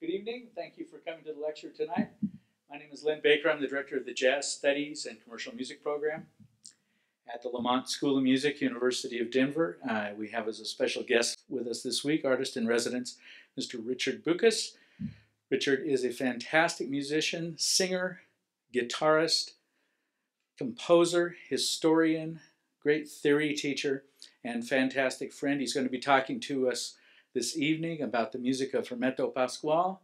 Good evening. Thank you for coming to the lecture tonight. My name is Lynn Baker. I'm the director of the Jazz Studies and Commercial Music Program at the Lamont School of Music, University of Denver. Uh, we have as a special guest with us this week, artist in residence, Mr. Richard Boukas. Richard is a fantastic musician, singer, guitarist, composer, historian, great theory teacher, and fantastic friend. He's going to be talking to us this evening about the music of Hermeto Pascoal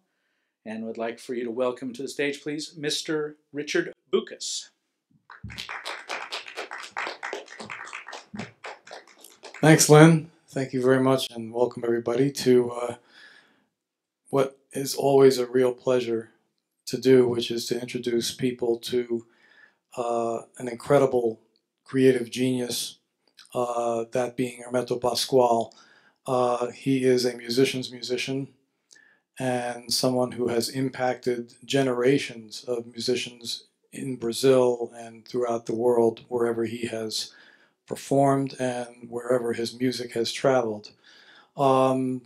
and would like for you to welcome to the stage, please, Mr. Richard Boukas. Thanks, Lynn. Thank you very much, and welcome everybody to uh, what is always a real pleasure to do, which is to introduce people to uh, an incredible creative genius, uh, that being Hermeto Pascoal. Uh, he is a musician's musician and someone who has impacted generations of musicians in Brazil and throughout the world, wherever he has performed and wherever his music has traveled. Um,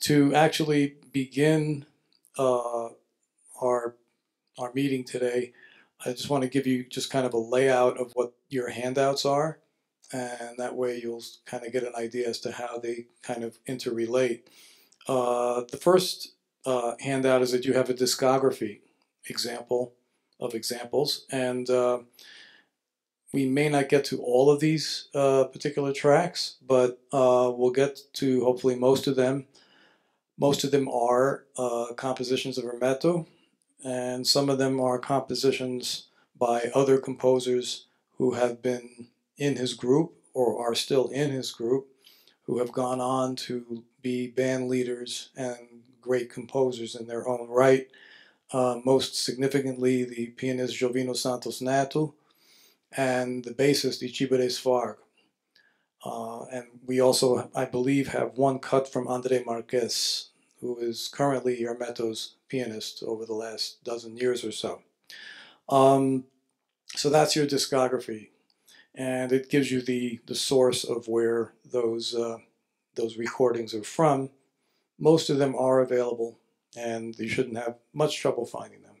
to actually begin uh, our our meeting today, I just want to give you just kind of a layout of what your handouts are, and that way you'll kind of get an idea as to how they kind of interrelate. Uh, the first uh, handout is that you have a discography example of examples, and uh, we may not get to all of these uh, particular tracks, but uh, we'll get to hopefully most of them. Most of them are uh, compositions of Hermeto, and some of them are compositions by other composers who have been in his group or are still in his group, who have gone on to be band leaders and great composers in their own right. Uh, most significantly, the pianist Jovino Santos Neto and the bassist Itiberê Zwarg. Uh, and we also, I believe, have one cut from Andre Marques, who is currently Hermeto's pianist over the last dozen years or so. Um, so that's your discography, and it gives you the the source of where those uh, those recordings are from. Most of them are available, and you shouldn't have much trouble finding them.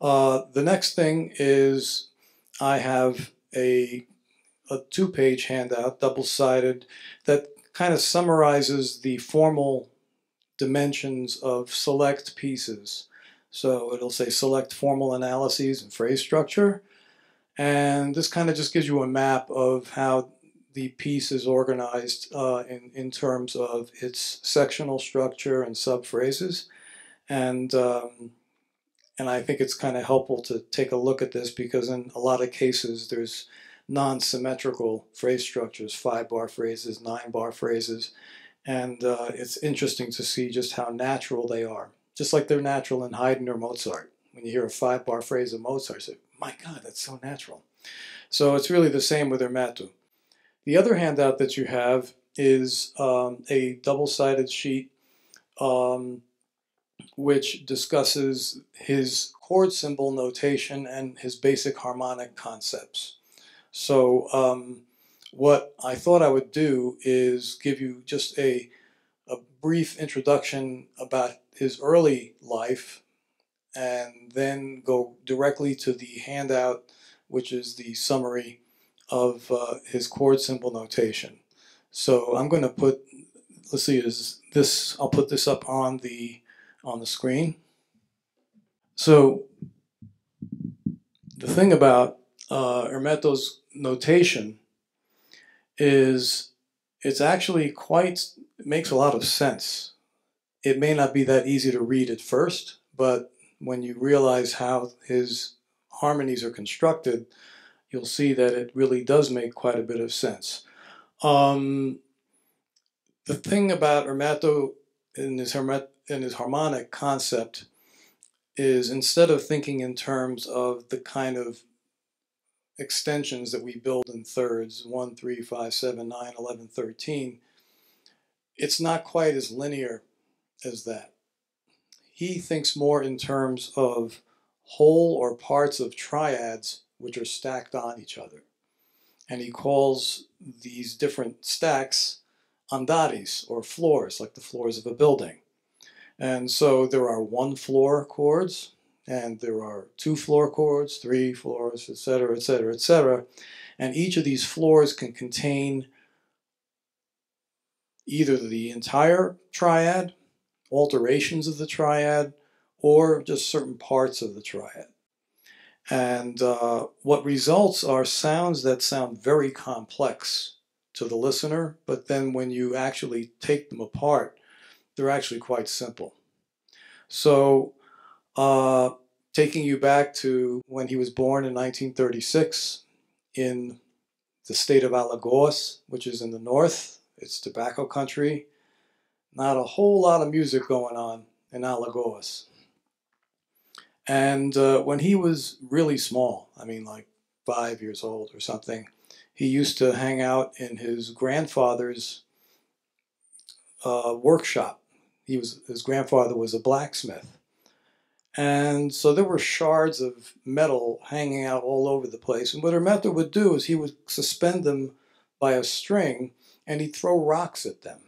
Uh, the next thing is I have a, a two page handout, double sided, that kind of summarizes the formal dimensions of select pieces. So it'll say select formal analyses and phrase structure. And this kind of just gives you a map of how the piece is organized uh, in, in terms of its sectional structure and subphrases. And, um, and I think it's kind of helpful to take a look at this because in a lot of cases there's non-symmetrical phrase structures, five bar phrases, nine bar phrases, and uh, it's interesting to see just how natural they are. Just like they're natural in Haydn or Mozart. When you hear a five bar phrase of Mozart, you say, my God, that's so natural. So it's really the same with Hermeto. The other handout that you have is um, a double-sided sheet um, which discusses his chord symbol notation and his basic harmonic concepts. So um, what I thought I would do is give you just a, a brief introduction about his early life and then go directly to the handout, which is the summary of uh, his chord symbol notation. So I'm going to put, let's see, is this, I'll put this up on the, on the screen. So the thing about uh, Hermeto's notation is it's actually quite, it makes a lot of sense. It may not be that easy to read at first, but when you realize how his harmonies are constructed, you'll see that it really does make quite a bit of sense. Um, the thing about Hermeto in his, hermet, in his harmonic concept is instead of thinking in terms of the kind of extensions that we build in thirds 1, 3, 5, 7, 9, 11, 13, it's not quite as linear as that. He thinks more in terms of whole or parts of triads which are stacked on each other. And he calls these different stacks andares, or floors, like the floors of a building. And so there are one floor chords, and there are two floor chords, three floors, etc., etc., etc. And each of these floors can contain either the entire triad, alterations of the triad, or just certain parts of the triad. And uh, what results are sounds that sound very complex to the listener, but then when you actually take them apart, they're actually quite simple. So, uh, taking you back to when he was born in 1936 in the state of Alagoas, which is in the north, it's tobacco country. Not a whole lot of music going on in Alagoas. And uh, when he was really small, I mean, like five years old or something, he used to hang out in his grandfather's uh, workshop. He was his grandfather was a blacksmith, and so there were shards of metal hanging out all over the place. And what Hermeto would do is he would suspend them by a string, and he'd throw rocks at them.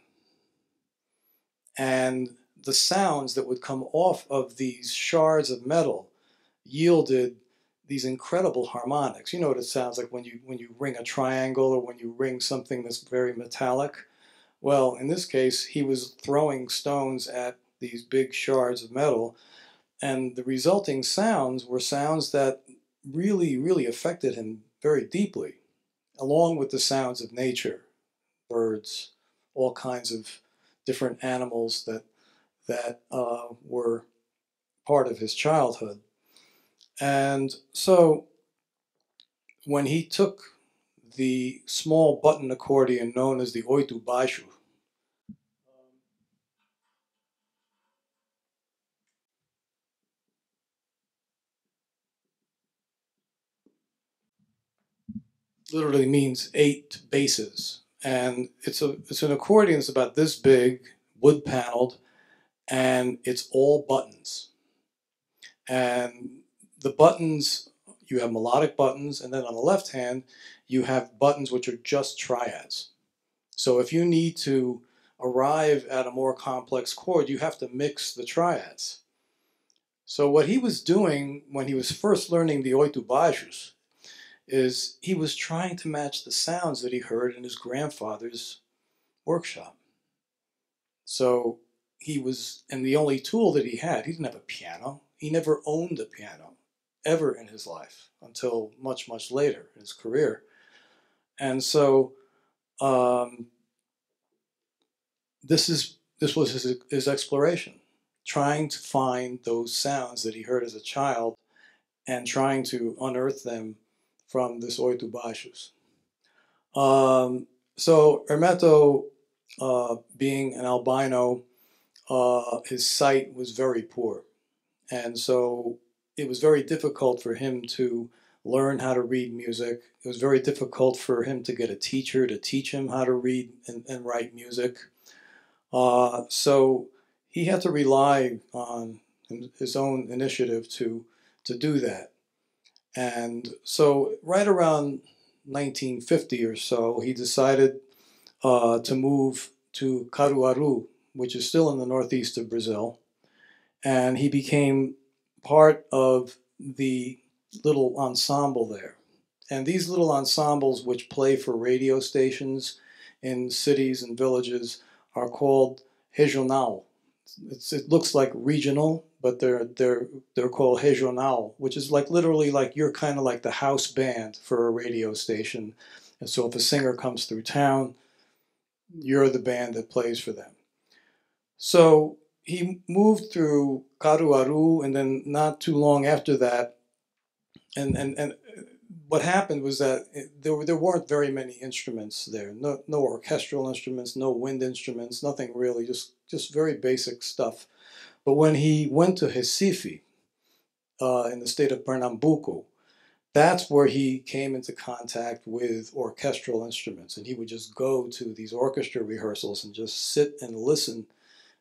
And the sounds that would come off of these shards of metal yielded these incredible harmonics. You know what it sounds like when you when you ring a triangle or when you ring something that's very metallic. Well, in this case, he was throwing stones at these big shards of metal, and the resulting sounds were sounds that really, really affected him very deeply, along with the sounds of nature, birds, all kinds of different animals that that uh, were part of his childhood. And so when he took the small button accordion known as the oito baixo, literally means eight basses. And it's a it's an accordion that's about this big, wood paneled, and it's all buttons. And the buttons, you have melodic buttons, and then on the left hand, you have buttons which are just triads. So if you need to arrive at a more complex chord, you have to mix the triads. So what he was doing when he was first learning the oito baixos is he was trying to match the sounds that he heard in his grandfather's workshop. So he was, and the only tool that he had, he didn't have a piano. He never owned a piano ever in his life until much, much later in his career. And so um, this is this was his, his exploration, trying to find those sounds that he heard as a child and trying to unearth them from this oito baixos. Um, so Hermeto, uh, being an albino, uh, his sight was very poor. And so it was very difficult for him to learn how to read music. It was very difficult for him to get a teacher to teach him how to read and, and write music. Uh, so he had to rely on his own initiative to, to do that. And so, right around 1950 or so, he decided uh, to move to Caruaru, which is still in the northeast of Brazil. And he became part of the little ensemble there. And these little ensembles, which play for radio stations in cities and villages, are called regional. It's, it looks like regional, but they're they're they're called regional, which is like literally like you're kind of like the house band for a radio station. And so if a singer comes through town, you're the band that plays for them. So he moved through Caruaru, and then not too long after that, and and and uh, what happened was that uh, there were, there weren't very many instruments there. No no orchestral instruments, no wind instruments, nothing really. Just just very basic stuff. But when he went to Recife, uh, in the state of Pernambuco, that's where he came into contact with orchestral instruments, and he would just go to these orchestra rehearsals and just sit and listen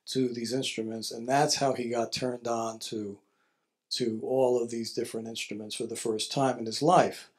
to these instruments, and that's how he got turned on to to all of these different instruments for the first time in his life.